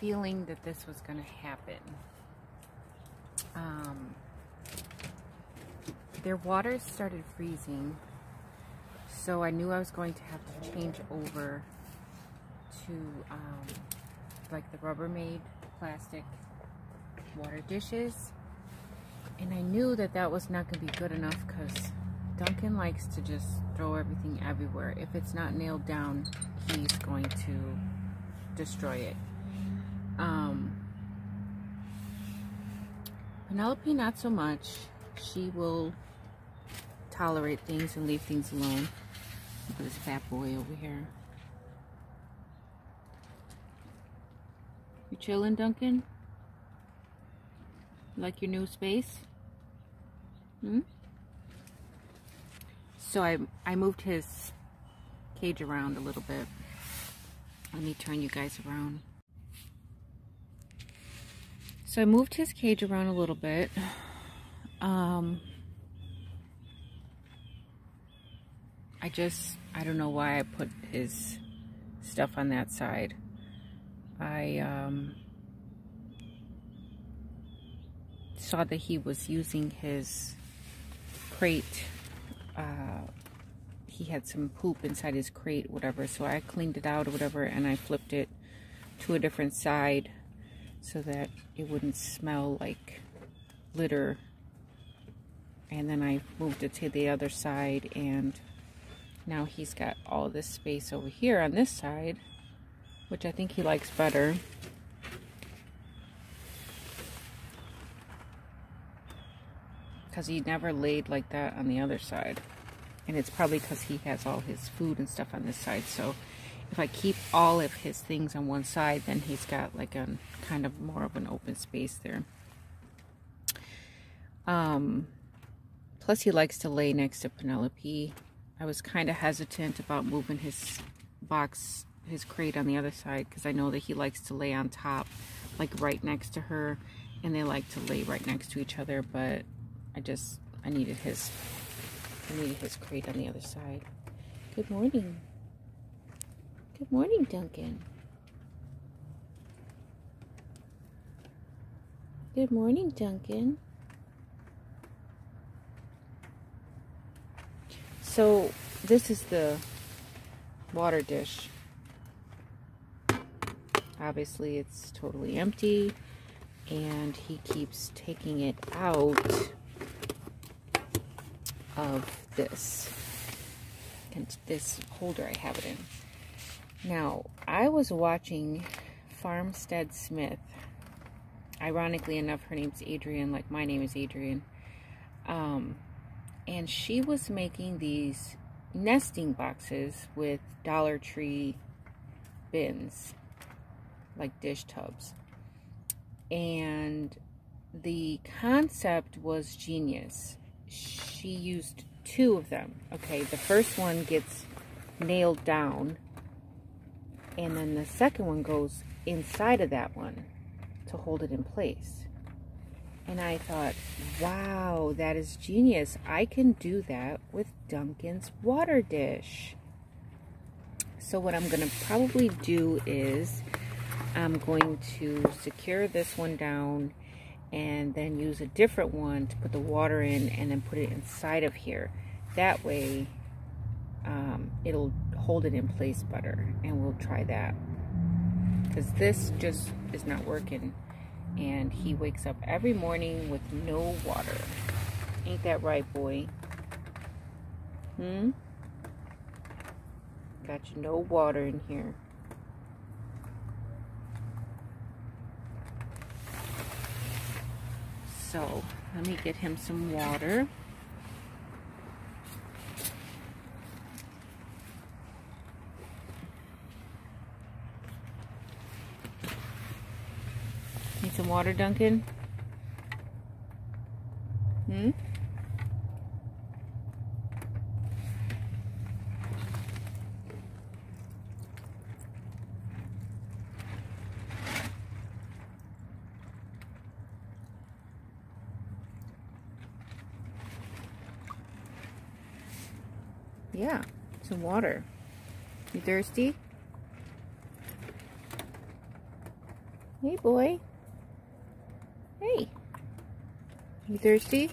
feeling that this was going to happen. Um, their water started freezing, so I knew I was going to have to change over to um, like the Rubbermaid plastic water dishes. And I knew that that was not going to be good enough because Duncan likes to just throw everything everywhere. If it's not nailed down, he's going to destroy it. Um, Penelope, not so much. She will tolerate things and leave things alone. Look at this fat boy over here. You chilling, Duncan? Like your new space? Hmm? So I, I moved his cage around a little bit. Let me turn you guys around. So I moved his cage around a little bit. Um, I just, I don't know why I put his stuff on that side. I um, saw that he was using his crate. Uh, he had some poop inside his crate, whatever. So I cleaned it out or whatever, and I flipped it to a different side so that it wouldn't smell like litter. And then I moved it to the other side, and now he's got all this space over here on this side, which I think he likes better. because he never laid like that on the other side. And it's probably because he has all his food and stuff on this side. So if I keep all of his things on one side, then he's got like a kind of more of an open space there. Um, plus he likes to lay next to Penelope. I was kind of hesitant about moving his box, his crate on the other side because I know that he likes to lay on top, like right next to her. And they like to lay right next to each other, but I just, I needed his, needed his crate on the other side. Good morning. Good morning, Duncan. Good morning, Duncan. So, this is the water dish. Obviously, it's totally empty, and he keeps taking it out of this this holder I have it in. Now, I was watching Farmstead Smith. Ironically enough, her name's Adrienne, like my name is Adrienne. Um, and she was making these nesting boxes with Dollar Tree bins, like dish tubs. And the concept was genius she used two of them. Okay, the first one gets nailed down and then the second one goes inside of that one to hold it in place. And I thought, wow, that is genius. I can do that with Duncan's water dish. So what I'm going to probably do is I'm going to secure this one down and then use a different one to put the water in and then put it inside of here. That way um, it'll hold it in place better and we'll try that. Because this just is not working and he wakes up every morning with no water. Ain't that right, boy? Hmm? Got you no water in here. So let me get him some water. Need some water, Duncan? Hmm? Yeah, some water. You thirsty? Hey, boy. Hey. You thirsty?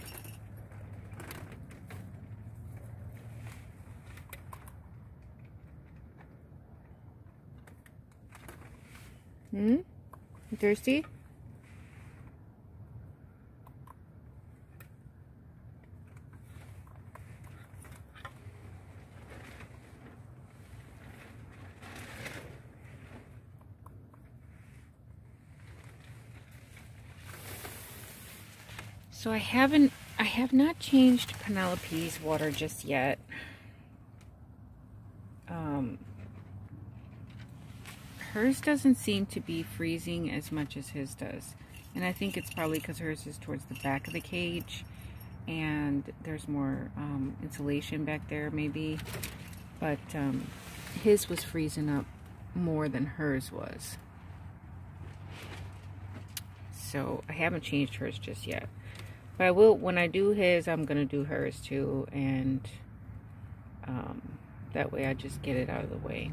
Hmm? You thirsty? So I haven't, I have not changed Penelope's water just yet. Um, hers doesn't seem to be freezing as much as his does. And I think it's probably because hers is towards the back of the cage and there's more um, insulation back there maybe. But um, his was freezing up more than hers was. So I haven't changed hers just yet. But I will, when I do his, I'm going to do hers too. And um, that way I just get it out of the way.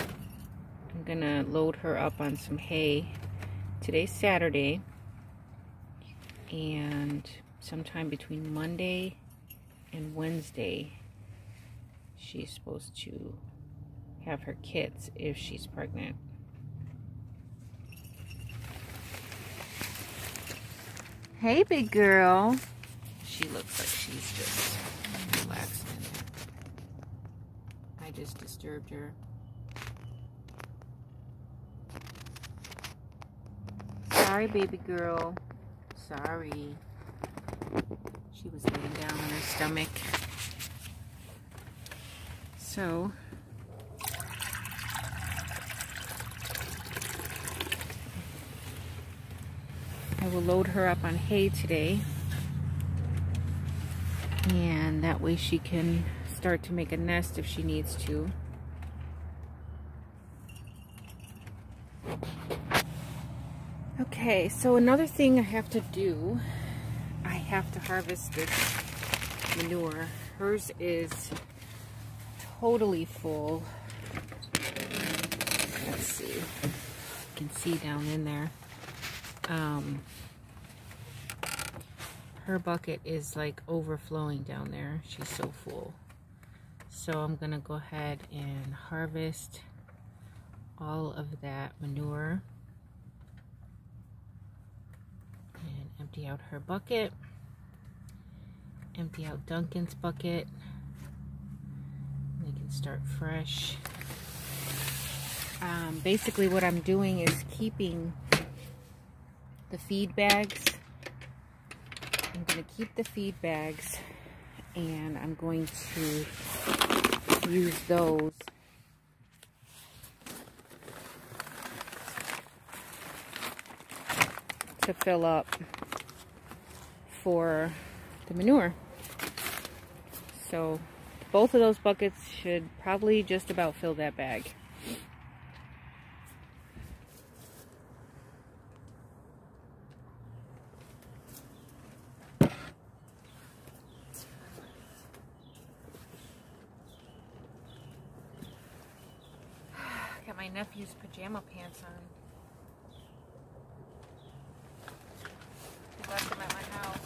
I'm going to load her up on some hay. Today's Saturday. And sometime between Monday and Wednesday, she's supposed to have her kits if she's pregnant. Hey, big girl. She looks like she's just relaxing. I just disturbed her. Sorry, baby girl. Sorry. She was laying down on her stomach. So, I will load her up on hay today. And that way she can start to make a nest if she needs to. Okay, so another thing I have to do, I have to harvest this manure. Hers is totally full. Let's see. You can see down in there um, her bucket is like overflowing down there. She's so full. So I'm going to go ahead and harvest all of that manure and empty out her bucket. Empty out Duncan's bucket. We can start fresh. Um, basically what I'm doing is keeping the feed bags. I'm going to keep the feed bags and I'm going to use those to fill up for the manure. So both of those buckets should probably just about fill that bag. my pajama pants on. Them at my house.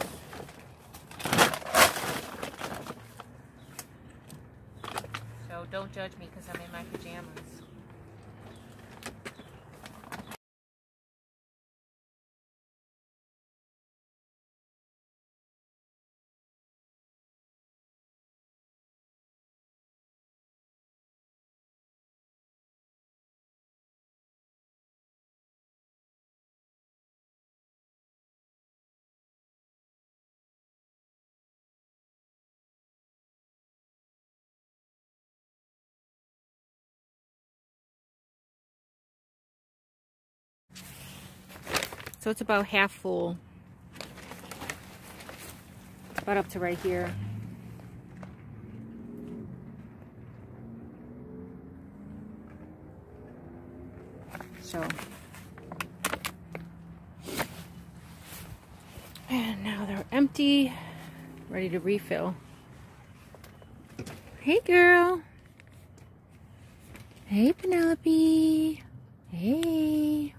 So don't judge me because I'm in my pajamas. So it's about half full. About up to right here. So. And now they're empty, ready to refill. Hey girl. Hey Penelope. Hey.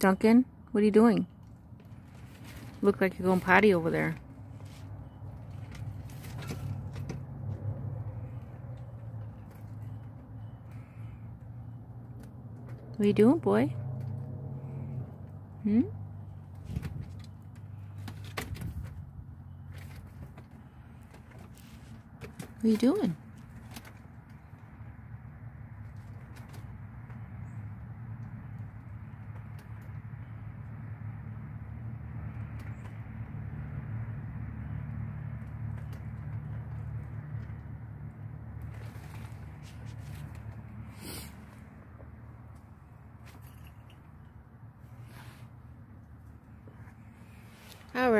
Duncan, what are you doing? Look like you're going potty over there. What are you doing, boy? Hmm? What are you doing?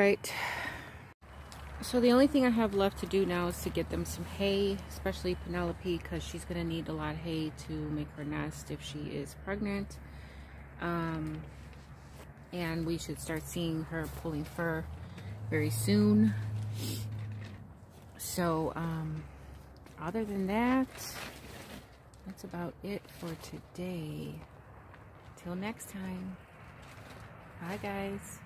Right. So the only thing I have left to do now is to get them some hay, especially Penelope, because she's going to need a lot of hay to make her nest if she is pregnant. Um, and we should start seeing her pulling fur very soon. So, um, other than that, that's about it for today. Till next time. Bye, guys.